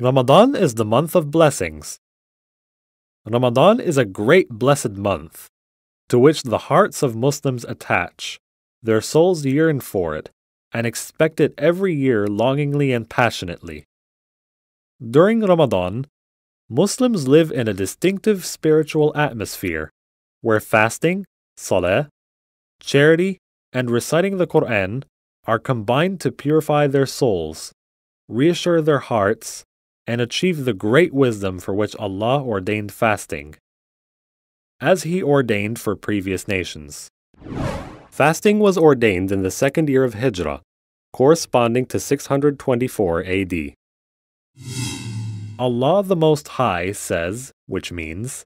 Ramadan is the month of blessings. Ramadan is a great blessed month, to which the hearts of Muslims attach, their souls yearn for it, and expect it every year longingly and passionately. During Ramadan, Muslims live in a distinctive spiritual atmosphere where fasting, salah, charity, and reciting the Quran are combined to purify their souls, reassure their hearts, and achieve the great wisdom for which Allah ordained fasting, as He ordained for previous nations. Fasting was ordained in the second year of Hijrah, corresponding to 624 AD. Allah the Most High says, which means,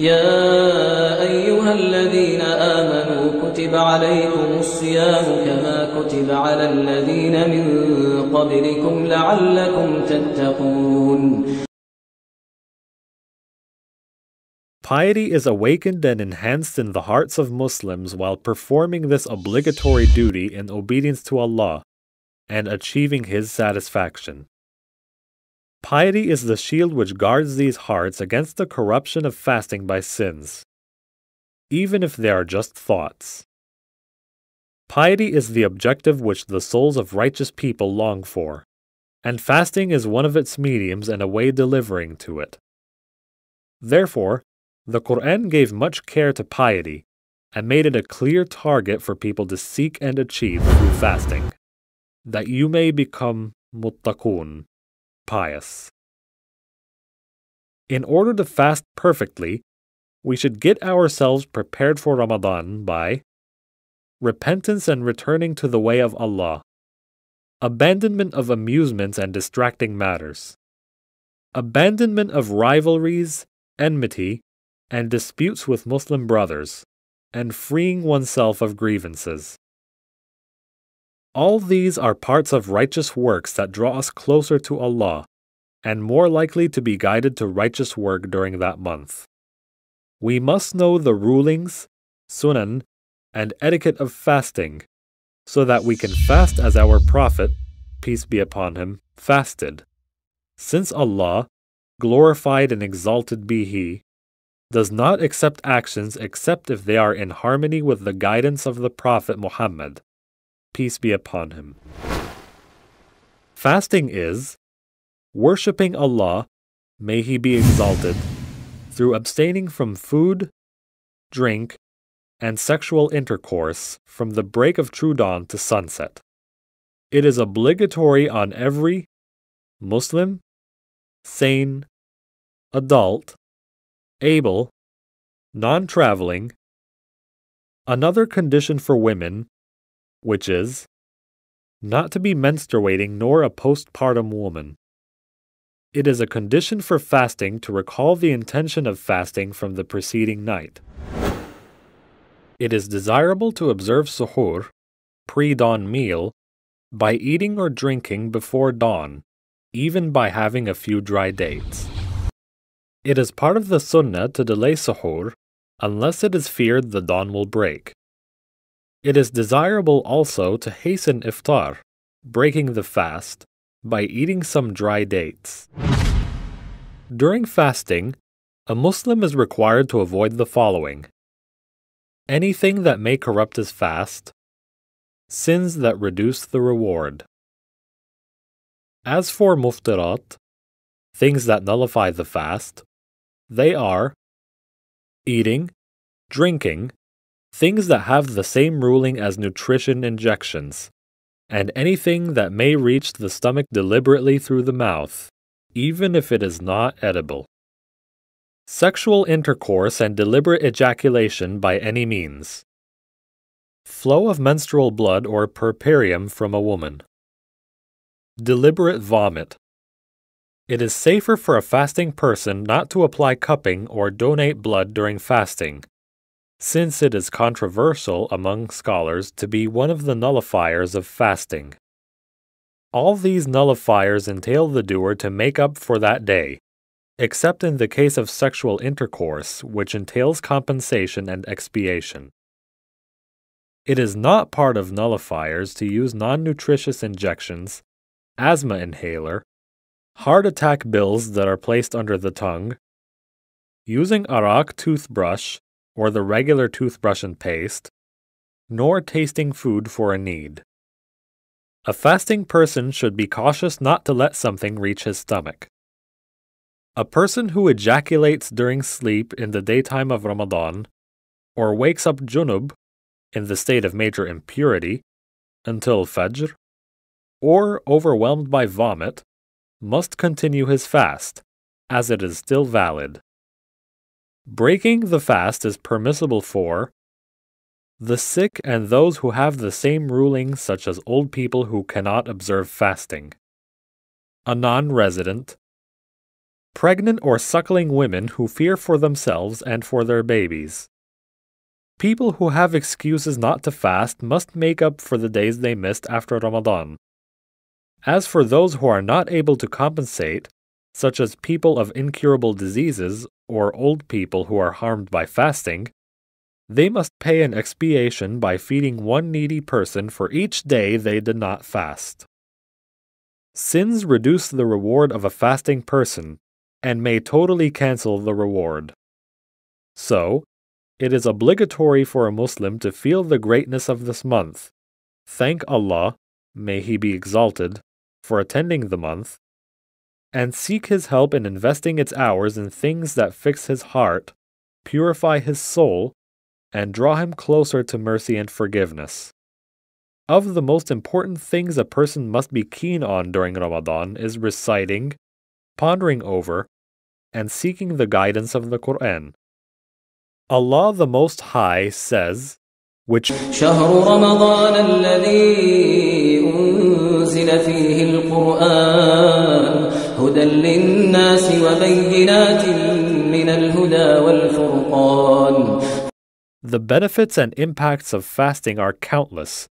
يا أيها الذين آمنوا كتب عليكم الصيام كما كتب على الذين من قبلكم لعلكم تتقون Piety is awakened and enhanced in the hearts of Muslims while performing this obligatory duty in obedience to Allah and achieving His satisfaction. Piety is the shield which guards these hearts against the corruption of fasting by sins, even if they are just thoughts. Piety is the objective which the souls of righteous people long for, and fasting is one of its mediums and a way delivering to it. Therefore, the Quran gave much care to piety and made it a clear target for people to seek and achieve through fasting, that you may become muttaqun, pious. In order to fast perfectly, we should get ourselves prepared for Ramadan by repentance and returning to the way of Allah, abandonment of amusements and distracting matters, abandonment of rivalries, enmity, and disputes with Muslim brothers, and freeing oneself of grievances. All these are parts of righteous works that draw us closer to Allah and more likely to be guided to righteous work during that month. We must know the rulings, sunan, and etiquette of fasting so that we can fast as our Prophet, peace be upon him, fasted. Since Allah, glorified and exalted be He, does not accept actions except if they are in harmony with the guidance of the Prophet Muhammad, peace be upon him. Fasting is worshipping Allah, may He be exalted, through abstaining from food, drink, and sexual intercourse from the break of true dawn to sunset. It is obligatory on every Muslim, sane, adult, able, non traveling, another condition for women, which is not to be menstruating nor a postpartum woman. It is a condition for fasting to recall the intention of fasting from the preceding night. It is desirable to observe suhoor, pre dawn meal, by eating or drinking before dawn, even by having a few dry dates. It is part of the sunnah to delay suhoor unless it is feared the dawn will break. It is desirable also to hasten iftar, breaking the fast, by eating some dry dates. During fasting, a Muslim is required to avoid the following anything that may corrupt his fast, sins that reduce the reward. As for muftirat, things that nullify the fast, they are eating, drinking, things that have the same ruling as nutrition injections, and anything that may reach the stomach deliberately through the mouth, even if it is not edible. Sexual intercourse and deliberate ejaculation by any means. Flow of menstrual blood or puerperium from a woman. Deliberate vomit. It is safer for a fasting person not to apply cupping or donate blood during fasting, since it is controversial among scholars to be one of the nullifiers of fasting. All these nullifiers entail the doer to make up for that day, except in the case of sexual intercourse, which entails compensation and expiation. It is not part of nullifiers to use non nutritious injections, asthma inhaler, heart attack bills that are placed under the tongue, using arak toothbrush or the regular toothbrush and paste, nor tasting food for a need. A fasting person should be cautious not to let something reach his stomach. A person who ejaculates during sleep in the daytime of Ramadan, or wakes up junub, in the state of major impurity, until Fajr, or overwhelmed by vomit, must continue his fast, as it is still valid. Breaking the fast is permissible for the sick and those who have the same rulings, such as old people who cannot observe fasting, a non resident, pregnant or suckling women who fear for themselves and for their babies. People who have excuses not to fast must make up for the days they missed after Ramadan. As for those who are not able to compensate, such as people of incurable diseases or old people who are harmed by fasting, they must pay an expiation by feeding one needy person for each day they did not fast. Sins reduce the reward of a fasting person and may totally cancel the reward. So, it is obligatory for a Muslim to feel the greatness of this month, thank Allah, may He be exalted, for attending the month, and seek His help in investing its hours in things that fix His heart, purify His soul, and draw him closer to mercy and forgiveness. Of the most important things a person must be keen on during Ramadan is reciting, pondering over, and seeking the guidance of the Quran. Allah the Most High says, which شهر رمضان الذي أنزل فيه القرآن هدى للناس وبينات من الهدى والفرقان The benefits and impacts of fasting are countless,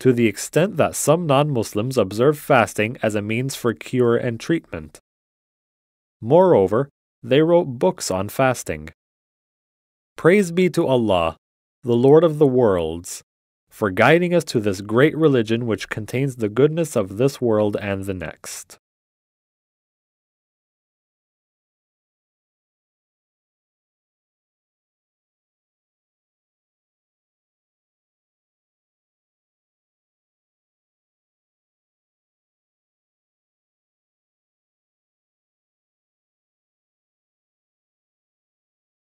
to the extent that some non Muslims observe fasting as a means for cure and treatment. Moreover, they wrote books on fasting. Praise be to Allah, the Lord of the worlds, for guiding us to this great religion which contains the goodness of this world and the next.